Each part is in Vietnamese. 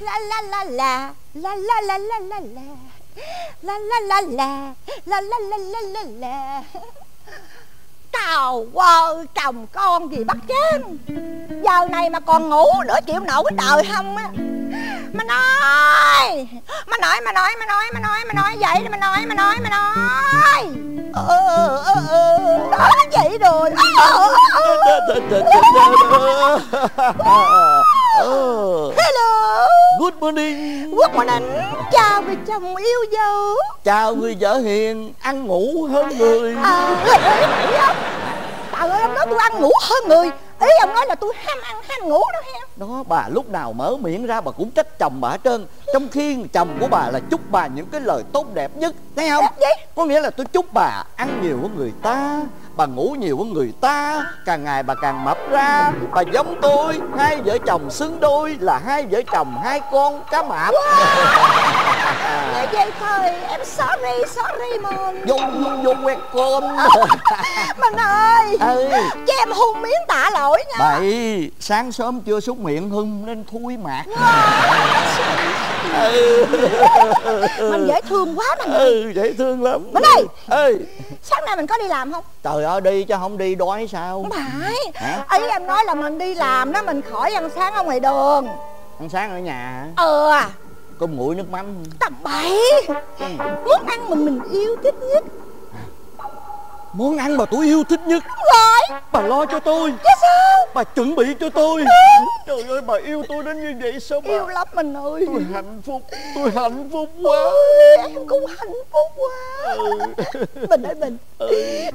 La la la la. La la la la la la. La la la la. La la la la la la. Trời ơi chồng con gì bắt chén Giờ này mà còn ngủ nữa chịu nổi cái đời không á. Mà nói Mà nói mà nói mà nói mà nói mà nói vậy mà nói mà nói mà nói. Ờ ờ ờ Đó vậy rồi. Ờ, Ờ. Hello. Good morning. Mà định Chào người chồng yêu dấu. Chào người vợ hiền Ăn ngủ hơn người. À, nghĩ không? Trời ơi, ông nói tôi ăn ngủ hơn người. Ý ông nói là tôi ham ăn ham ngủ đó ha Đó bà lúc nào mở miệng ra bà cũng trách chồng bà hết trơn. Trong khi chồng của bà là chúc bà những cái lời tốt đẹp nhất Thấy không? Có nghĩa là tôi chúc bà ăn nhiều hơn người ta Bà ngủ nhiều hơn người ta Càng ngày bà càng mập ra. Bà giống tôi Hai vợ chồng xứng đôi Là hai vợ chồng hai con cá mập Vậy vậy thôi, em sorry, sorry mon Vô vô vô quẹt con Mình ơi Ừ. Cho em hôn miếng tạ lỗi nha. Bậy Sáng sớm chưa xúc miệng hưng nên thui mạc. Ừ. Mình dễ thương quá mình ừ dễ thương lắm. Minh ơi! ơi Sáng nay mình có đi làm không? trời ơi đi chứ không đi đói sao? Không phải. Hả? Ý em nói là mình đi làm đó Mình khỏi ăn sáng ở ngoài đường. Ăn sáng ở nhà hả? Ờ à. Cơm nguội nước mắm Tầm bậy. Muốn ăn mà mình yêu thích nhất món ăn mà tôi yêu thích nhất. Đúng rồi. Bà lo cho tôi. Chứ sao? Bà chuẩn bị cho tôi. Trời ơi bà yêu tôi đến như vậy sao bà? Yêu lắm mình ơi tôi hạnh phúc tôi hạnh phúc quá. Ôi, Em cũng hạnh phúc quá. Bình ơi Bình.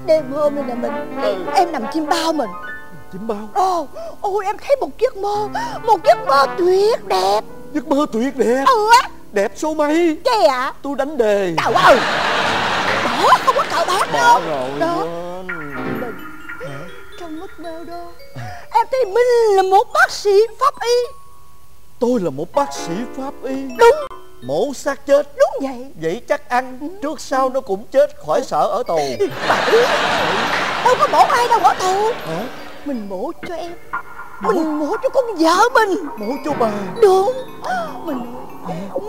Đêm hôm này nè mình Em nằm chim bao mình. Chim bao? Ồ, ôi em thấy một giấc mơ Một giấc mơ tuyệt đẹp. Giấc mơ tuyệt đẹp? Ừ á. Đẹp số mấy? Kìa ạ? Tôi đánh đề. Trời ơi bỏ rồi Đó. Bình Trong giấc mơ đó Em thấy Minh là một bác sĩ pháp y. Tôi là một bác sĩ pháp y. Đúng. Mổ xác chết. Đúng vậy. Vậy chắc ăn. Trước sau nó cũng chết khỏi sợ ở tù. Bảy Đâu có mổ ai đâu ở tù hả? Mình mổ cho em. Mình mổ cho con vợ mình. Mổ cho bà. Đúng. Mình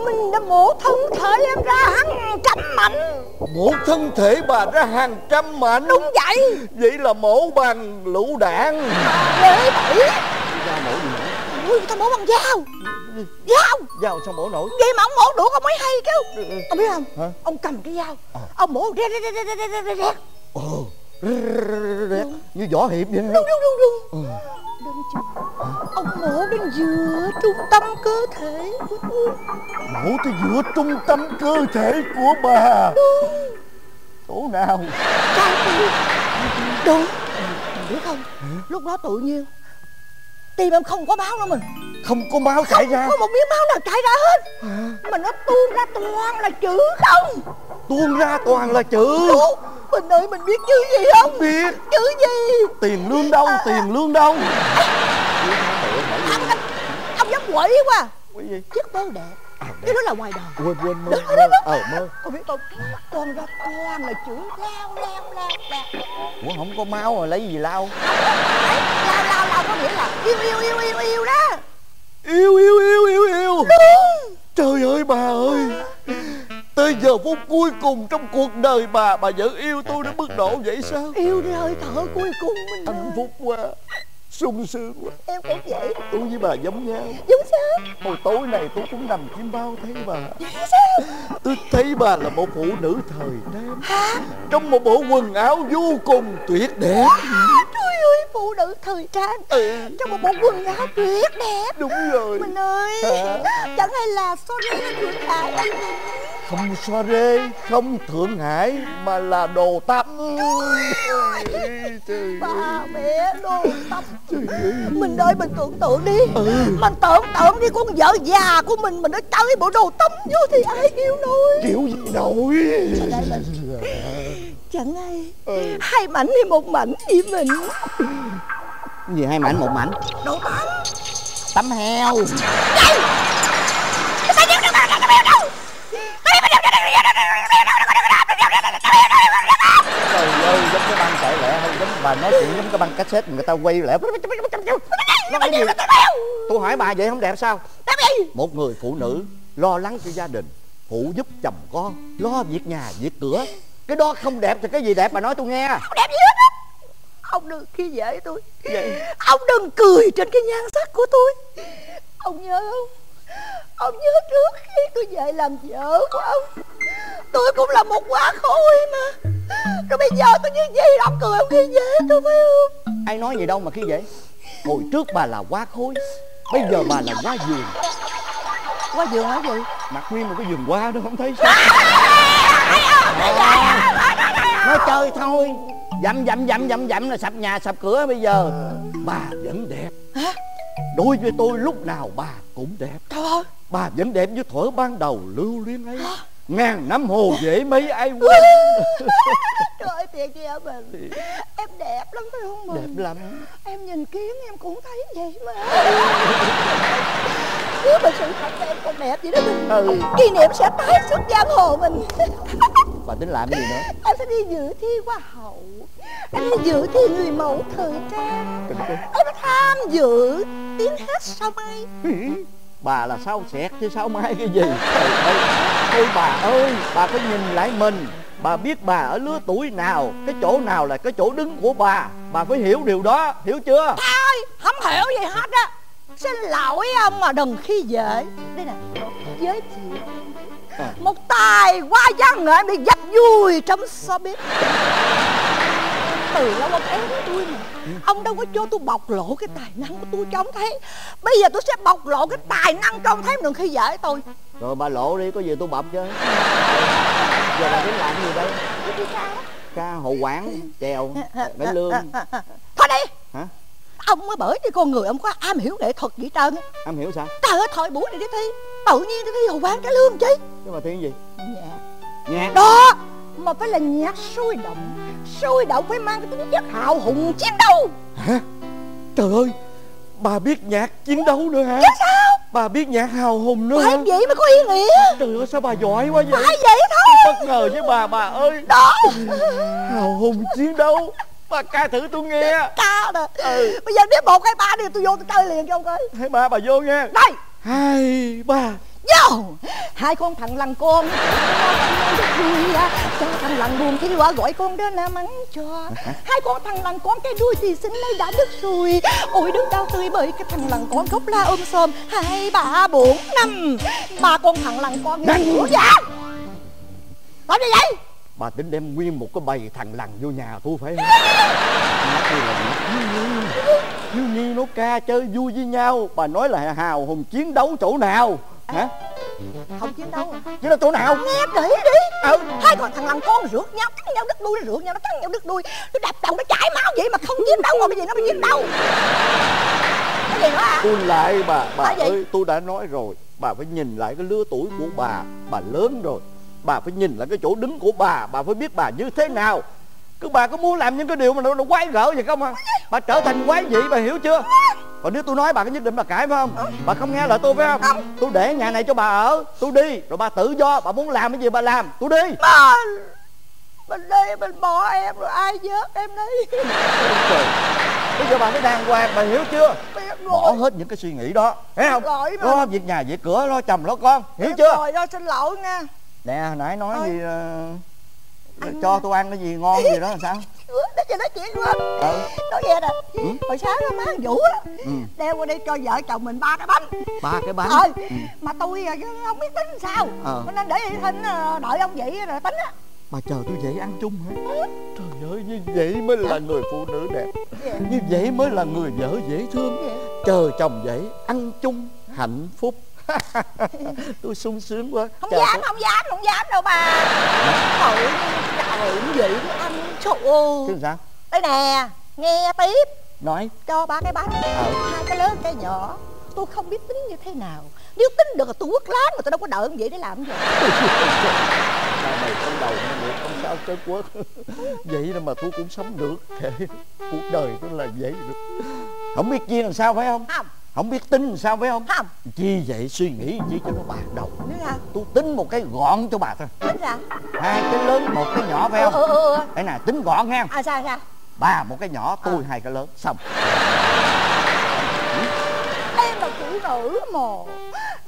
Mình đã mổ thân thể em ra hàng trăm mạnh mổ thân thể bà ra hàng trăm mảnh? Đúng vậy. Vậy là mổ bằng lựu đạn. Lê bảy dao mổ gì nữa? Ui, người ta mổ bằng dao. Dao. Dao sao mổ nổi? Vậy mà ông mổ đủ ông mới hay kêu Ông biết không? Hả? Ông cầm cái dao. Ông mổ rét rét rét rét rét rét ồ như võ hiệp vậy Đúng đúng đúng đúng ừ. đừng chụp Ông mổ đến giữa trung tâm cơ thể của tôi mổ tới giữa trung tâm cơ thể của bà chỗ nào trái tim Đúng biết không Lúc đó tự nhiên Tim em không có máu nữa mình không có máu chảy Không ra có một miếng máu nào chảy ra hết Mà nó tuôn ra toàn là chữ không tuôn ra toàn là chữ. Mình ơi mình biết chữ gì không? Biết. Chữ gì? Tiền lương đâu tiền lương đâu. Ông, ông, ông giống quỷ quá. Quý gì? Giấc mơ đẹp. Cái đó là ngoài đời. Quên quên mơ. Đó, đó, đó. ờ mơ. Con biết không Con ra toàn là chữ lao lao lao lao ủa không có máu rồi lấy gì lau Đấy, lao lao lao có nghĩa là yêu yêu yêu yêu yêu đó. Yêu yêu yêu yêu yêu. Đúng trời ơi bà ơi tới giờ phút cuối cùng trong cuộc đời bà bà vẫn yêu tôi đến mức độ vậy sao? Yêu đi hơi thở cuối cùng mình hạnh ơi. phúc quá sung sướng quá. Em cũng vậy tôi với bà giống nhau. Giống sao? Hồi tối này tôi cũng nằm chim bao thấy bà. Giống sao? Tôi thấy bà là một phụ nữ thời trang trong một bộ quần áo vô cùng tuyệt đẹp. Trời ơi phụ nữ thời trang. Ừ. Trong một bộ quần áo tuyệt đẹp. Đúng rồi. Mình ơi. Hả? Chẳng hay là sorry thượng hải anh không soare không thượng hải mà là đồ tắm. Ba mẹ đồ ơi. Mình ơi mình tưởng tượng đi. Ừ. Mình tưởng tượng đi con vợ già của mình Mình nó chơi bộ đồ tắm vô thì ai yêu nổi. Kiểu gì nổi? Đây Chẳng hay Ừ. Hai mảnh hay một mảnh gì mình. Gì hai mảnh một mảnh? Đồ tắm. Tắm heo trời ơi giống cái băng chạy lẹ hơn giống bà nói chuyện giống cái băng cassette người ta quay lẹ nó cái gì tôi hỏi bà vậy không đẹp sao? Một người phụ nữ lo lắng cho gia đình, phụ giúp chồng con, lo việc nhà, việc cửa. Cái đó không đẹp thì cái gì đẹp bà nói tôi nghe? Không đẹp gì hết á. Ông đừng khi dễ tôi. Vậy ông đừng cười trên cái nhan sắc của tôi. Ông nhớ không? Ông nhớ trước khi tôi về làm vợ của ông. Tôi cũng là một quả khôi mà. Rồi bây giờ tôi như gì ông cười ông khi dễ tôi phải không? Ai nói gì đâu mà khi dễ hồi trước bà là quá khôi bây giờ bà là quá giường quá giường là gì mặt nguyên một cái giường hoa đó không thấy sao? Nói chơi thôi. Dậm dậm dậm dậm dậm là sập nhà sập cửa bây giờ. Bà vẫn đẹp đối với tôi lúc nào bà cũng đẹp. Trời bà vẫn đẹp như thuở ban đầu lưu luyến ấy. Ngàn năm hồ dễ mấy ai quên. Trời ơi thiệt chị em mình? Em đẹp lắm phải không mình? đẹp lắm. Em nhìn kiến em cũng thấy vậy mà. Nếu mà sự thật em còn đẹp vậy đó mình. Ừ. kỷ niệm sẽ tái xuất giang hồ mình bà tính làm gì nữa. Em sẽ đi dự thi hoa hậu. Em đi dự thi người mẫu thời trang. Em tham dự. Tiếng hát sao mai bà là sao xẹt chứ sao mai cái gì? Trời ơi thôi bà ơi bà phải nhìn lại mình. Bà biết bà ở lứa tuổi nào cái chỗ nào là cái chỗ đứng của bà. Bà phải hiểu điều đó hiểu chưa? Thôi không hiểu gì hết á. Xin lỗi ông mà đừng khi dễ. Đây nè giới thiệu à. một tài hoa văn nghệ bị dập vui trong showbiz từ lâu ông ém tôi mà. Ông đâu có cho tôi bộc lộ cái tài năng của tôi cho ông thấy. Bây giờ tôi sẽ bộc lộ cái tài năng cho ông thấy đừng khi dễ tôi. Rồi bà lộ đi có gì tôi bọc chứ? Giờ bà tính làm gì đây? Ca hộ quán trèo để lương. thôi đi. Hả ông mới bởi vì con người ông có am hiểu nghệ thuật vậy trơn am hiểu sao? Trời ơi thời buổi này đi thi. Tự nhiên đi thi hồ quán trả lương chứ nhưng mà thi cái gì? Nhạc. Nhạc. Đó mà phải là nhạc sôi động. Sôi động phải mang cái tính chất hào hùng chiến đấu. Hả? Trời ơi bà biết nhạc chiến đấu nữa hả? Chứ sao? Bà biết nhạc hào hùng nữa phải hả? vậy mới có ý nghĩa. Trời ơi sao bà giỏi quá vậy? Phải vậy thôi. Bất ngờ với bà bà ơi. Đó. Hào hùng chiến đấu bà ca thử tôi nghe. Ca nè ừ. bây giờ nếu một hai ba đi tôi vô tôi chơi liền cho ông coi hai ba bà vô nha. Đây. Hai ba. Yo! Hai con thằng lằn con. Cho thằng lằn buồn khi quả gọi con đến là mắng cho. Hai con thằng lằn con cái đuôi thì sinh nay đã đứt rồi Ôi đứa đau tươi bởi cái thằng lằn con gốc la ôm xôm Hai ba bốn năm. Ba con thằng lằn con của dạ Làm gì vậy Bà tính đem nguyên một cái bầy thằng lằn vô nhà tôi phải không? Thiếu nhi nó ca chơi vui với nhau. Bà nói là hào hùng chiến đấu chỗ nào? Hả? không chiến đấu à chứ là chỗ nào? Nghe kỹ đi. Ừ. hai con thằng lằn con rượt nhau cắn nhau đứt đuôi rượt nhau nó cắn nhau đứt đuôi. Nó đập đầu nó chảy máu vậy mà không chiến đấu. Còn cái gì nó mới chiến đấu? Cái gì nữa à tôi lại bà bà ơi tôi đã nói rồi. Bà phải nhìn lại cái lứa tuổi của bà. Bà lớn rồi bà phải nhìn lại cái chỗ đứng của bà bà phải biết bà như thế nào. Cứ bà có muốn làm những cái điều mà nó, nó quái gở vậy không à bà trở thành quái dị bà hiểu chưa? Còn nếu tôi nói bà có nhất định bà cãi phải không? Bà không nghe lời tôi phải không? không. Tôi để nhà này cho bà ở tôi đi. Rồi bà tự do bà muốn làm cái gì bà làm tôi đi. Bà mình đi mình bỏ em rồi ai vớt em đi bây giờ bà mới đàng hoàng bà hiểu chưa? Bỏ hết những cái suy nghĩ đó thấy không? Lo việc nhà việc cửa lo chồng lo con hiểu chưa? rồi do xin lỗi nha nè hồi nãy nói Thôi. gì uh, cho tôi ăn cái gì ngon gì đó là sao? Đó giờ nói chuyện luôn. Ừ. nói nghe nè? Ừ? hồi sáng đó má vũ á ừ. đeo qua đây cho vợ chồng mình ba cái bánh. Ba cái bánh? Ờ ừ. mà tôi à, không biết tính sao. Ờ. nên để thinh à, đợi ông vậy rồi tính á. Bà chờ tôi dậy ăn chung hả? Trời ơi như vậy mới là người phụ nữ đẹp. Như vậy mới là người vợ dễ thương. Chờ chồng dậy ăn chung hạnh phúc tôi sung sướng quá. Không Chào dám tôi. không dám không dám đâu bà. Trời trời vậy anh trời ơi. Sao? Đây nè nghe tiếp. Nói. Cho ba cái bánh ờ. hai cái lớn cái nhỏ. Tôi không biết tính như thế nào. Nếu tính được là tôi quất láng mà tôi đâu có đợi vậy để làm gì. Mày trong đầu nó được không sao tới quất vậy mà tôi cũng sống được. Cuộc đời tôi là vậy được. Không biết chia làm sao phải không? Không không biết tính sao phải không? Không. Chi vậy suy nghĩ chi cho nó bạc đầu biết sao tôi tính một cái gọn cho bà thôi. Tính sao? Hai cái lớn một cái nhỏ phải không? ừ ừ ừ. Cái này tính gọn ha. À sao sao? Bà một cái nhỏ tôi hai cái lớn. Xong. Em là phụ nữ mà.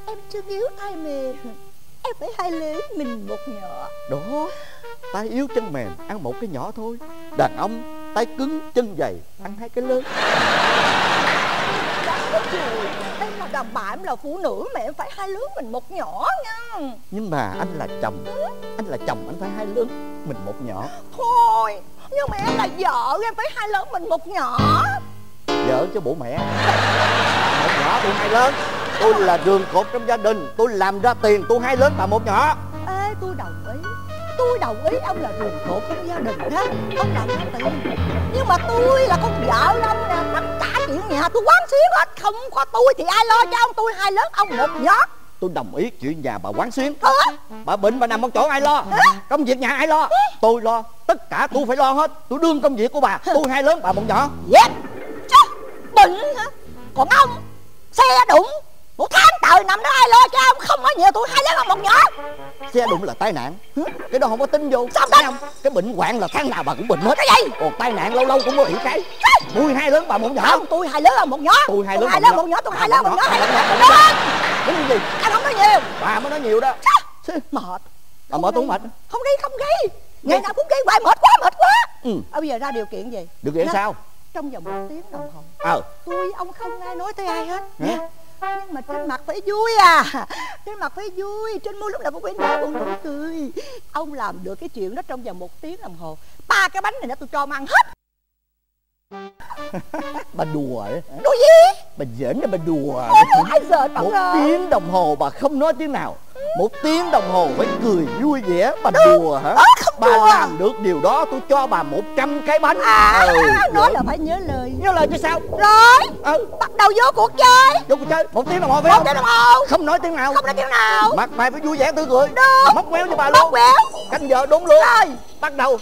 Em chưa yếu ai mềm em phải hai lớn mình một nhỏ. Đó tay yếu chân mềm ăn một cái nhỏ thôi. Đàn ông tay cứng chân dày ăn hai cái lớn em là đàn bà em là phụ nữ mà em phải hai lớn mình một nhỏ nha. Nhưng mà anh là chồng anh là chồng anh phải hai lớn mình một nhỏ. Thôi nhưng mà em là vợ em phải hai lớn mình một nhỏ. Vợ cho bộ mẹ. Một nhỏ tôi hai lớn. Tôi là đường cột trong gia đình. Tôi làm ra tiền tôi hai lớn bà một nhỏ. Ê tôi đồng ý. Tôi đồng ý ông là ruột cột trong gia đình đó. Ông làm ra tiền. Nhưng mà tôi là con vợ ông nè tôi quán xuyến hết. Không có tôi thì ai lo cho ông? Tôi hai lớn ông một nhỏ. Tôi đồng ý chuyện nhà bà quán xuyến. Hả? bà bệnh bà nằm một chỗ ai lo? Công việc nhà ai lo? Tôi lo. Tất cả tôi phải lo hết. Tôi đương công việc của bà. Tôi hai lớn bà một nhỏ. Yes Chứ Bệnh hả? Còn ông? Xe đụng Một tháng trời nằm đó ai lo cho ông? Không có nhiều tuổi hai lớn ông một nhỏ. Xe đụng là tai nạn. Cái đó không có tính vô. Sao không? Cái bệnh hoạn là tháng nào bà cũng bệnh hết. Cái gì? Còn tai nạn lâu lâu cũng có bị cái. Tôi hai lớn bà một nhỏ. Không tôi hai lớn ông một nhỏ. Tôi hai lớn hai bà lớn một nhỏ Tôi hai lớn một nhỏ hai lớn một nhỏ. Đúng gì? Anh không nói nhiều. Bà mới nói nhiều đó. Mệt. Bà mở tôi mệt. Không đi không đi Ngày nào cũng đi hoài mệt quá mệt quá. Ừ. À, Bây giờ ra điều kiện gì? Vậy Ra- sao? Trong vòng một tiếng đồng hồ. Ờ. Tôi ông không ai nói tới ai hết. Nha nhưng mà trên mặt phải vui à. Trên mặt phải vui. Trên môi lúc nào cũng phải nở một nụ cười. Ông làm được cái chuyện đó trong vòng một tiếng đồng hồ. Ba cái bánh này nữa tôi cho ăn hết. bà đùa đấy đùa gì? Bà giỡn bà đùa. Ai giờ tao một rồi tiếng đồng hồ bà không nói tiếng nào. Một tiếng đồng hồ phải cười vui vẻ. Bà đùa. hả? Ờ, không bà đùa. làm được điều đó tôi cho bà 100 cái bánh. À ừ, nói giỡn. là phải nhớ lời. Nhớ lời chứ sao? Rồi. Ừ. Bắt đầu vô cuộc chơi. Vô cuộc chơi. Một tiếng đồng hồ phải một không? tiếng đồng hồ. Không nói tiếng nào. Không nói tiếng nào. Mặt mày phải vui vẻ tươi cười. Được. móc quéo cho bà móc luôn. quẹo canh giờ đúng luôn. Rồi. Bắt đầu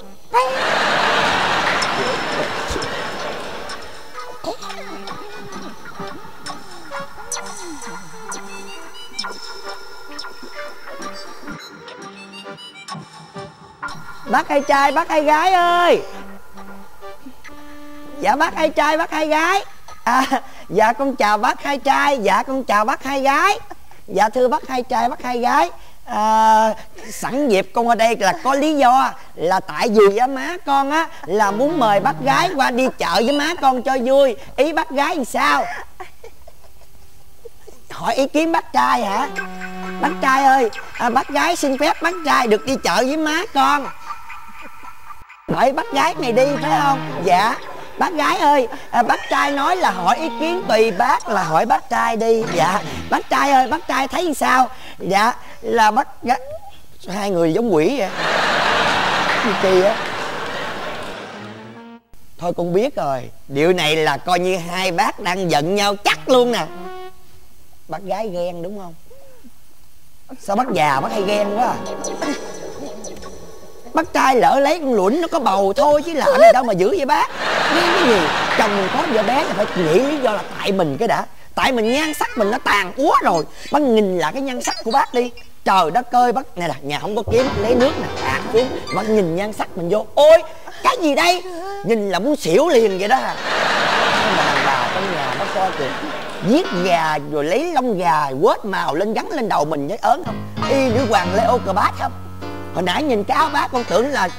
bác hai trai bác hai gái ơi. Dạ bác hai trai bác hai gái. À, dạ con chào bác hai trai. Dạ con chào bác hai gái. Dạ thưa bác hai trai bác hai gái à, sẵn dịp con ở đây là có lý do là tại vì á má con á là muốn mời bác gái qua đi chợ với má con cho vui. Ý bác gái làm sao? Hỏi ý kiến bác trai hả? Bác trai ơi à, bác gái xin phép bác trai được đi chợ với má con. Hỏi bác gái này đi phải không? Dạ. Bác gái ơi à, bác trai nói là hỏi ý kiến tùy bác là hỏi bác trai đi. Dạ. Bác trai ơi bác trai thấy sao? Dạ là bắt gái hai người giống quỷ vậy? Gì kỳ á thôi con biết rồi. Điều này là coi như hai bác đang giận nhau chắc luôn nè. Bác gái ghen đúng không? Sao bác già bác hay ghen quá à? bác trai lỡ lấy con lũnh nó có bầu thôi chứ làm gì đâu mà giữ vậy bác. Nghe cái gì? Chồng mình có vợ bé là phải nghĩ lý do là tại mình cái đã tại mình nhan sắc mình nó tàn úa rồi. Bác nhìn lại cái nhan sắc của bác đi. Trời đất ơi, bác này là nhà không có kiếm, lấy nước nè tạt xuống. Bác nhìn nhan sắc mình vô. Ôi, cái gì đây? Nhìn là muốn xỉu liền vậy đó. Mà đàn bà trong nhà bác coi kìa. Giết gà rồi lấy lông gà quết màu lên gắn lên đầu mình với ớn không? Y nữ hoàng leo cờ bát không? Hồi nãy nhìn cái áo bác, con tưởng là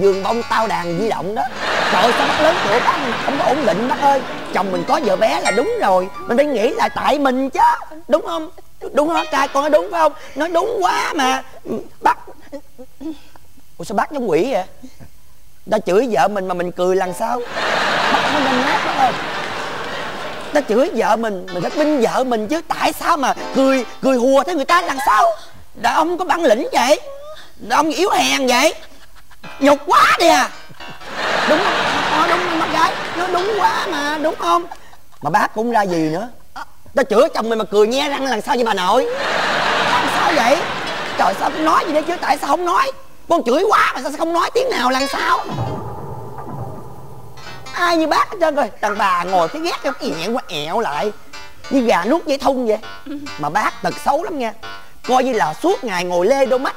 giường bông tao đàn di động đó trời ơi, sao bác lớn tuổi bác không có ổn định bác ơi. Chồng mình có vợ bé là đúng rồi mình phải nghĩ là tại mình chứ. Đúng không? Đúng không? Trai con nói đúng phải không? Nói đúng quá mà. Bác ủa sao bác giống quỷ vậy? Ta chửi vợ mình mà mình cười lần sao? Bác không nên nát bác ơi. Ta chửi vợ mình mình phải binh vợ mình chứ. Tại sao mà cười cười hùa thấy người ta làm sao? Đàn ông có bản lĩnh vậy? Đàn ông yếu hèn vậy? Nhục quá đi à. Đúng không? Nó đúng không bác gái nó đúng quá mà đúng không? Mà bác cũng ra gì nữa? Ta chửi chồng mình mà cười nhe răng làm sao vậy bà nội? Làm sao vậy? Trời sao không nói gì đấy chứ? Tại sao không nói? Con chửi quá mà sao không nói tiếng nào làm sao? Ai như bác hết trơn rồi? Đàn bà ngồi cái ghét cái ẹo quá ẹo lại. Như gà nuốt dây thun vậy. Mà bác tật xấu lắm nha. Coi như là suốt ngày ngồi lê đôi mắt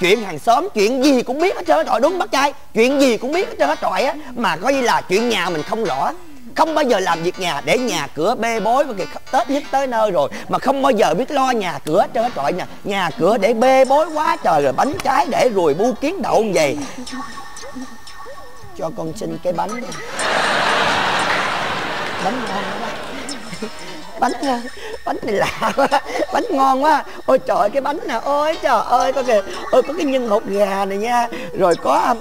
chuyện hàng xóm, chuyện gì cũng biết hết trơn á đúng bác trai? Chuyện gì cũng biết hết trơn á trọi á. Mà có như là chuyện nhà mình không rõ. Không bao giờ làm việc nhà để nhà cửa bê bối và kìa tết nhất tới nơi rồi. Mà không bao giờ biết lo nhà cửa hết trơn hết trọi nè. Nhà cửa để bê bối quá trời rồi bánh trái để rồi bu kiến đậu như vậy. Cho con xin cái bánh bánh ngon quá bánh bánh này lạ quá. Bánh ngon quá. Ôi trời, cái bánh nè. Ôi trời ơi, có kìa. Ôi, có cái nhân hột gà này nha. Rồi có à,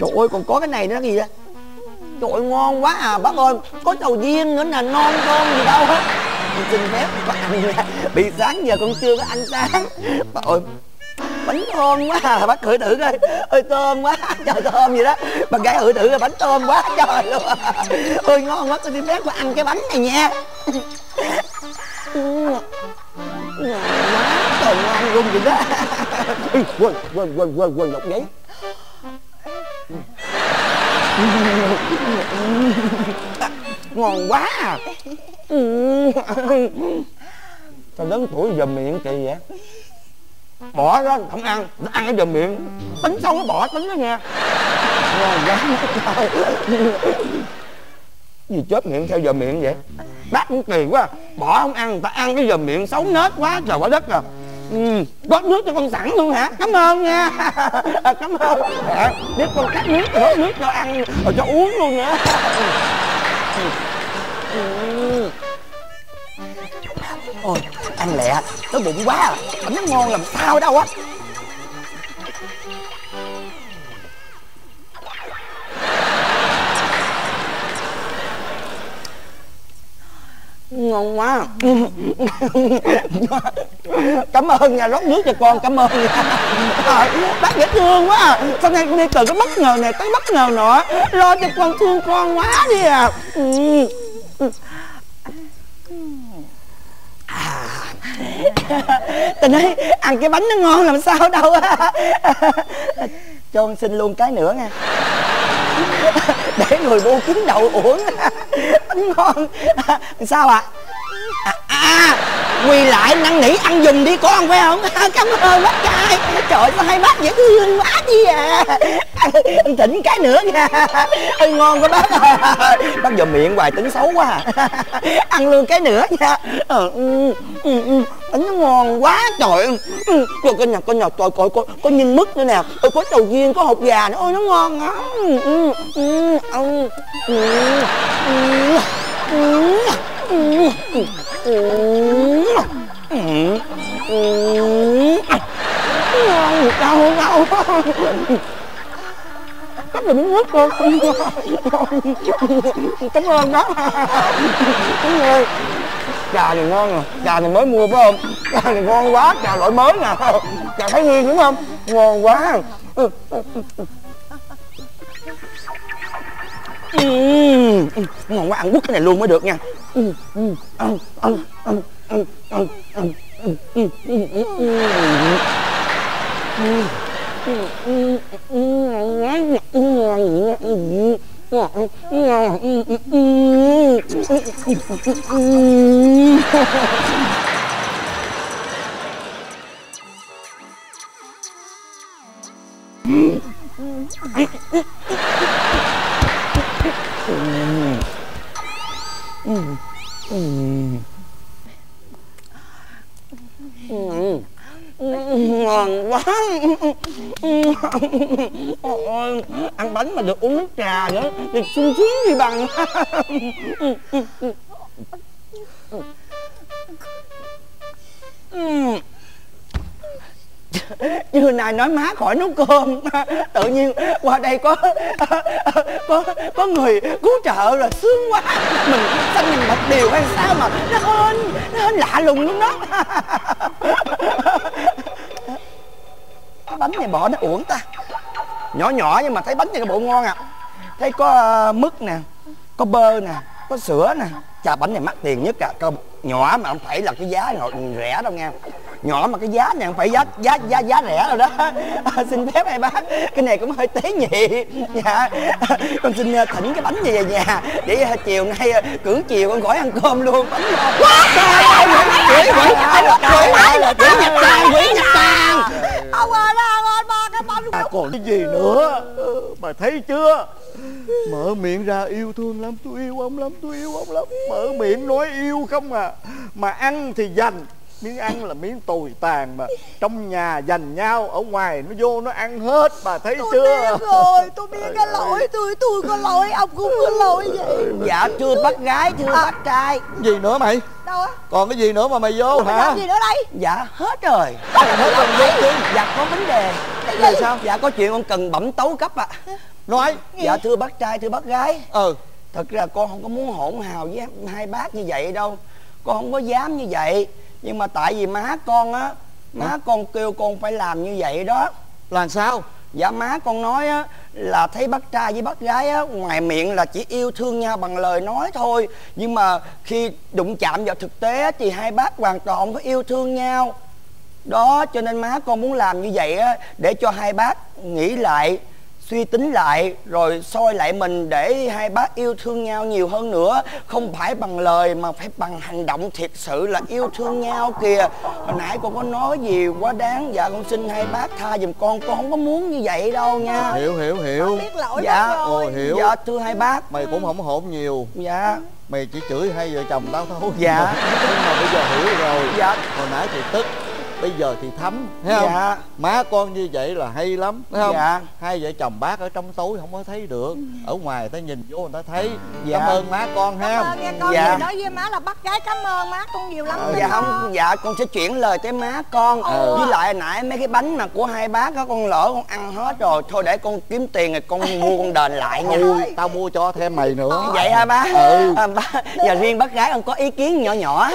trời ơi, còn có cái này nữa gì vậy? Trời ơi, ngon quá à. Bác ơi, có sầu riêng nữa nè. Non con gì đâu. Hết xin phép có ăn nha bị sáng giờ con chưa có ăn sáng. Bác ơi, bánh thơm quá à. Bác thử thử coi. Ơi thơm quá. Trời, thơm vậy đó. Bà gái thử thử coi. Bánh thơm quá. Trời luôn ơi ngon quá. Con xin phép con ăn cái bánh này nha. Ừ. ngon quá trời ngon luôn vậy đó quên quên quên quên quên lọc giấy ngon quá à sao lớn tuổi giờ miệng kỳ vậy bỏ đó không ăn nó ăn ở giờ miệng tính xong nó bỏ tính đó nha ngon quá trời gì chớp miệng theo giờ miệng vậy? Bác cũng kỳ quá bỏ không ăn người ta ăn cái giờ miệng xấu nết quá trời quả đất à. Ừ, rót nước cho con sẵn luôn hả? Cảm ơn nha. À, cảm ơn. À, biết con cắt nước rồi nước cho ăn rồi cho uống luôn nữa ừ. ôi ăn lẹ nó bụng quá à. Cảm nó ngon làm sao đâu á. cảm ơn nhà rót nước cho con cảm ơn. Nha à, bác dễ thương quá à. sau này con đi từ cái bất ngờ này tới bất ngờ nọ lo cho con thương con quá đi à. Ừ. À. tình ơi ăn cái bánh nó ngon làm sao đâu á. Cho con xin luôn cái nữa nha để người vô kín đậu uổng. Bánh ngon. Sao ạ? à? à quỳ lại năn nỉ ăn giùm đi con phải không? Cảm ơn bác trai. Trời sao hai bác dễ thương quá đi à. Anh thỉnh cái nữa nha. Ơi ngon quá bác bác giờ miệng hoài tính xấu quá à. ăn luôn cái nữa nha. Ừ, ừ, ừ, ừ. tính ngon quá trời ừ, trời cái nhà con nhỏ trời coi có nhìn nhân mứt nữa nè. Ôi có sầu riêng có hộp gà nữa. Ôi nó ngon lắm. Ừ, ngon đau đâu Chắc là miếng nước con Cảm ơn đó đúng rồi Trà này ngon à Trà này mới mua phải không Trà này ngon quá Trà loại mới nè Trà Thái Nguyên đúng không Ngon quá ừ. Ngon quá ăn quất cái này luôn mới được nha ừ. Ừ. Ăn, ăn, ăn, ăn, ăn. Ừ. Ừ. Ừ. Ừ. Ừ. Ừ ngon quá. Ôi, ăn bánh mà được uống nước trà nữa thì sung sướng gì bằng. Trưa nay nói má khỏi nấu cơm. Tự nhiên qua đây có Có có người cứu trợ rồi sướng quá. Mình xanh mình một điều hay sao mà Nó hên Nó hên lạ lùng luôn đó. Cái bánh này bỏ nó uổng ta. Nhỏ nhỏ nhưng mà thấy bánh này cái bộ ngon à. Thấy có ờ, mứt nè, Có bơ nè, Có sữa nè. Chà, bánh này mắc tiền nhất à. Có nhỏ mà không phải là cái giá rẻ đâu nha nhỏ mà cái giá này không phải giá giá giá giá rẻ rồi đó. À, xin phép hai bác. Cái này cũng hơi tế nhị. Dạ. Con xin ờ, thỉnh cái bánh gì về nhà. Để ờ, chiều nay ờ, cưỡng chiều con khỏi ăn cơm luôn. Bánh quỷ quỷ quỷ nhập tàn quỷ nhập tàn ông ơi ông ơi ba cái bánh à, còn cái gì nữa? Bà thấy chưa? Mở miệng ra yêu thương lắm tôi yêu ông lắm tôi yêu ông lắm. Mở miệng nói yêu không à. Mà ăn thì dành miếng ăn là miếng tồi tàn mà. Trong nhà dành nhau ở ngoài nó vô nó ăn hết bà thấy tôi chưa? biết rồi tôi biết cái lỗi tôi tôi có lỗi ông cũng có lỗi vậy. Dạ thưa bác gái thưa À. bác trai. Gì nữa mày? Đâu á? Còn cái gì nữa mà mày vô hả? làm gì nữa đây? Dạ hết rồi. Hết rồi vô chứ dạ có vấn đề. Là sao? dạ có chuyện con cần bẩm tấu cấp ạ. Nói. Dạ thưa bác trai thưa bác gái. Ừ. Thật ra con không có muốn hỗn hào với hai bác như vậy đâu. Con không có dám như vậy nhưng mà tại vì má con á má con kêu con phải làm như vậy đó. Làm sao? Dạ má con nói á là thấy bác trai với bác gái á ngoài miệng là chỉ yêu thương nhau bằng lời nói thôi. Nhưng mà khi đụng chạm vào thực tế á, thì hai bác hoàn toàn không có yêu thương nhau. Đó cho nên má con muốn làm như vậy á để cho hai bác nghĩ lại suy tính lại rồi soi lại mình để hai bác yêu thương nhau nhiều hơn nữa. Không phải bằng lời mà phải bằng hành động thiệt sự là yêu thương nhau kìa. Hồi nãy con có nói gì quá đáng. Dạ con xin hai bác tha giùm con. Con không có muốn như vậy đâu nha. Hiểu hiểu hiểu. Biết lỗi dạ. mất rồi. Ồ hiểu. Dạ thưa hai bác. Mày cũng không hỗn nhiều. Dạ. Mày chỉ chửi hai vợ chồng tao thôi. Dạ. nhưng mà bây giờ hiểu rồi. Dạ. hồi nãy thì tức bây giờ thì thấm. Thấy không? Dạ. má con như vậy là hay lắm. Thấy không? Dạ. hai vợ chồng bác ở trong tối không có thấy được. Ở ngoài ta nhìn vô người ta thấy. Dạ. cảm ơn má con ha. Cảm ơn nghe con Dạ. nói với má là bắt gái cảm ơn má con nhiều lắm. Dạ. không dạ con sẽ chuyển lời tới má con. Ừ. với lại nãy mấy cái bánh mà của hai bác á con lỡ con ăn hết rồi thôi để con kiếm tiền rồi con mua con đền lại nha. Ui, tao mua cho thêm mày nữa. Vậy hả bác Ừ. à, bác và riêng bác gái con có ý kiến nhỏ nhỏ.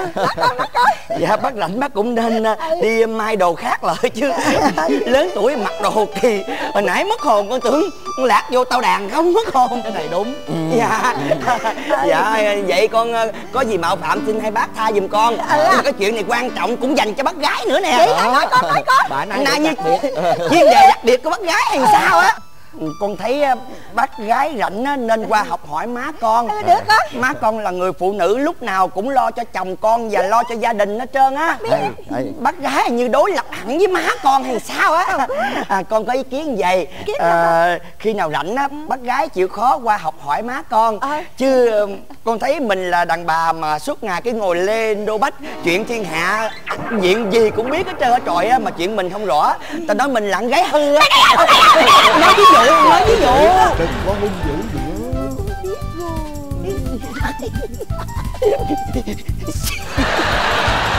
Dạ bác rảnh bác cũng nên à, đi mai đồ khác lại chứ. Lớn tuổi mặc đồ kỳ. Hồi nãy mất hồn con tưởng con lạc vô tao đàn không mất hồn. Cái này đúng. Dạ. Dạ vậy con ờ, có gì mạo phạm xin hai bác tha giùm con. Ừ. Cái chuyện này quan trọng cũng dành cho bác gái nữa nè. Vậy hả? nói con bà nói nay như chuyên đề đặc biệt của bác gái hay sao á con thấy ờ, bác gái rảnh á, nên qua học hỏi má con được á. má con là người phụ nữ lúc nào cũng lo cho chồng con và lo cho gia đình hết trơn á bác gái như đối lập hẳn với má con hay sao á à, con có ý kiến vậy à, khi nào rảnh á bác gái chịu khó qua học hỏi má con Ờ. chứ ờ, con thấy mình là đàn bà mà suốt ngày cái ngồi lên đô bách chuyện thiên hạ chuyện gì cũng biết hết trơn á trời á mà chuyện mình không rõ tao nói mình lặng gái hư á nói ví dụ nói ví dụ đừng có hung dữ gì đó